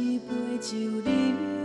一杯酒饮